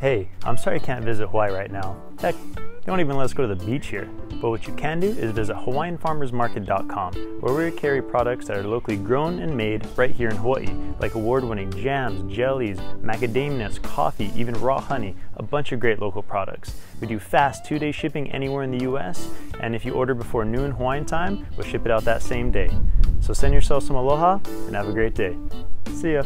Hey, I'm sorry I can't visit Hawaii right now. Heck, they don't even let us go to the beach here. But what you can do is visit HawaiianFarmersMarket.com, where we carry products that are locally grown and made right here in Hawaii, like award-winning jams, jellies, macadamia nuts, coffee, even raw honey, a bunch of great local products. We do fast two-day shipping anywhere in the US, and if you order before noon Hawaiian time, we'll ship it out that same day. So send yourself some aloha and have a great day. See ya.